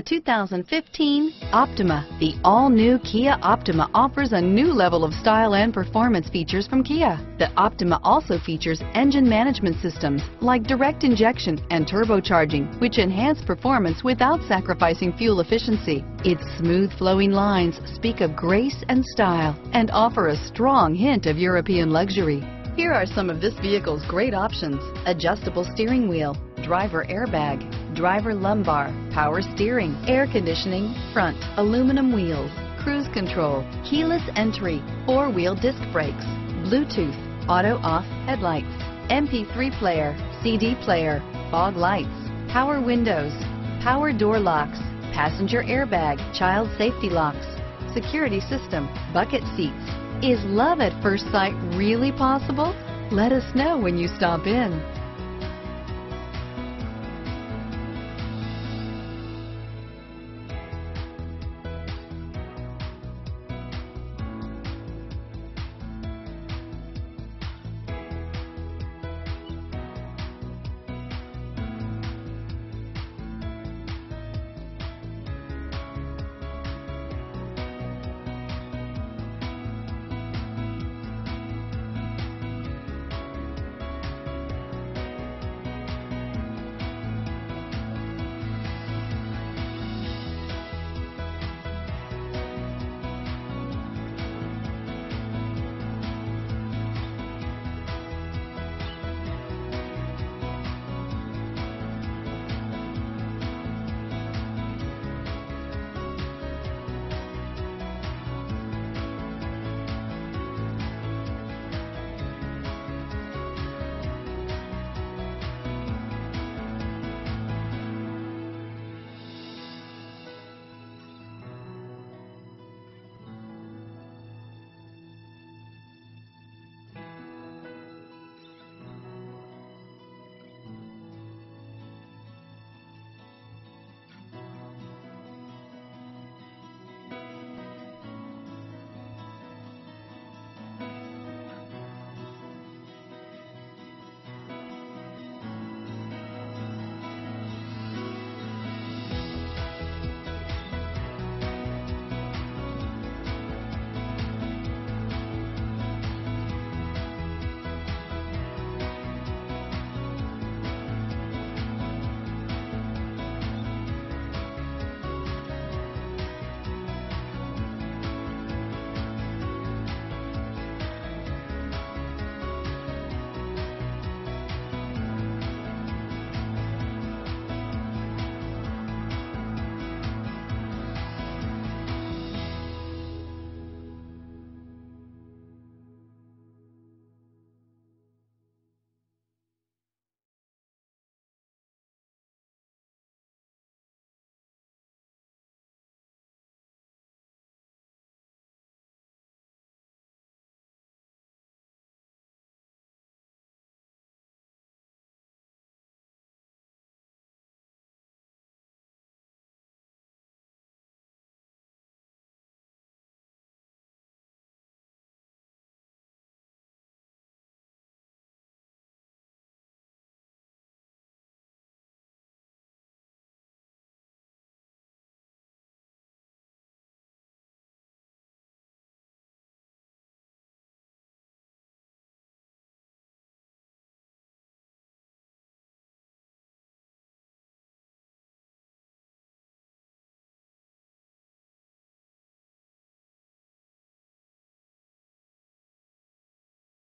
The 2015 Optima. The all-new Kia Optima offers a new level of style and performance features from Kia. The Optima also features engine management systems like direct injection and turbocharging, which enhance performance without sacrificing fuel efficiency. Its smooth flowing lines speak of grace and style and offer a strong hint of European luxury. Here are some of this vehicle's great options. Adjustable steering wheel, driver airbag, driver lumbar, power steering, air conditioning, front, aluminum wheels, cruise control, keyless entry, four-wheel disc brakes, Bluetooth, auto-off headlights, MP3 player, CD player, fog lights, power windows, power door locks, passenger airbag, child safety locks, security system, bucket seats. Is love at first sight really possible? Let us know when you stop in.